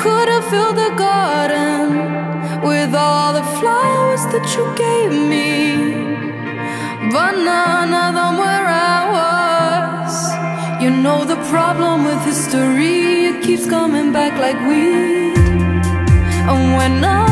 could have filled the garden with all the flowers that you gave me. But none of them were ours. You know the problem with history, it keeps coming back like we. And when I